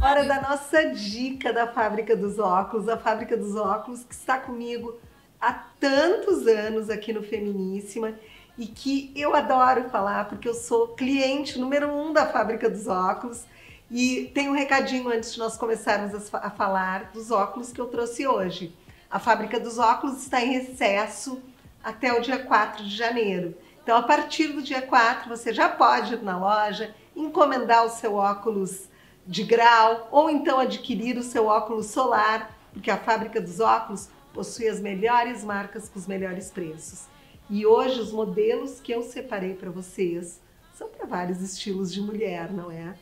Hora da nossa dica da Fábrica dos Óculos, a Fábrica dos Óculos que está comigo há tantos anos aqui no Feminíssima e que eu adoro falar porque eu sou cliente número um da Fábrica dos Óculos e tem um recadinho antes de nós começarmos a falar dos óculos que eu trouxe hoje. A Fábrica dos Óculos está em recesso até o dia 4 de janeiro. Então, a partir do dia 4, você já pode ir na loja, encomendar o seu óculos de grau ou então adquirir o seu óculos solar, porque a Fábrica dos Óculos possui as melhores marcas com os melhores preços. E hoje os modelos que eu separei para vocês são para vários estilos de mulher, não é?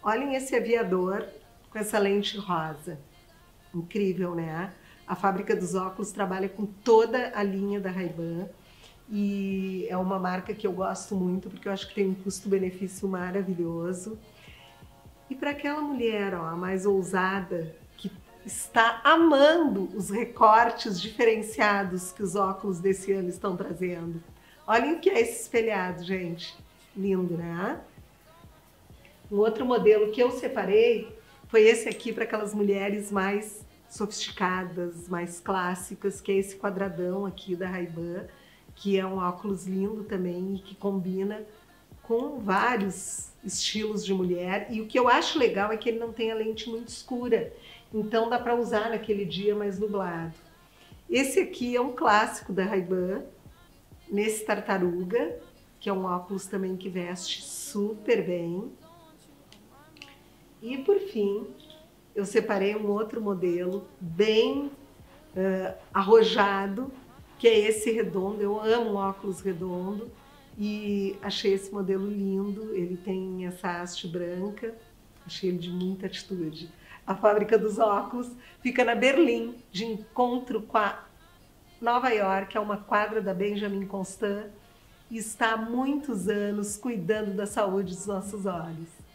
Olhem esse aviador com essa lente rosa. Incrível, né? A fábrica dos óculos trabalha com toda a linha da Ray-Ban e é uma marca que eu gosto muito porque eu acho que tem um custo-benefício maravilhoso. E para aquela mulher ó, mais ousada que está amando os recortes diferenciados que os óculos desse ano estão trazendo. Olhem o que é esse espelhado, gente. Lindo, né? Um outro modelo que eu separei foi esse aqui para aquelas mulheres mais sofisticadas, mais clássicas, que é esse quadradão aqui da Ray-Ban, que é um óculos lindo também e que combina com vários estilos de mulher. E o que eu acho legal é que ele não tem a lente muito escura, então dá para usar naquele dia mais nublado. Esse aqui é um clássico da Ray-Ban, nesse tartaruga, que é um óculos também que veste super bem. E por fim, eu separei um outro modelo bem uh, arrojado, que é esse redondo. Eu amo óculos redondo e achei esse modelo lindo. Ele tem essa haste branca, achei ele de muita atitude. A fábrica dos óculos fica na Berlim, de encontro com a Nova York, é uma quadra da Benjamin Constant e está há muitos anos cuidando da saúde dos nossos olhos.